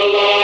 Allah.